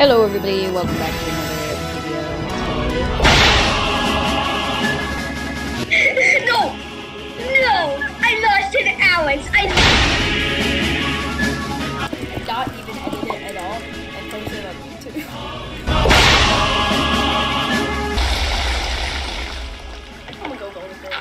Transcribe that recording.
Hello everybody, welcome back to another video. No! No! I lost an Alex! I not even edit it at all and post it on YouTube. I'm gonna go go with it.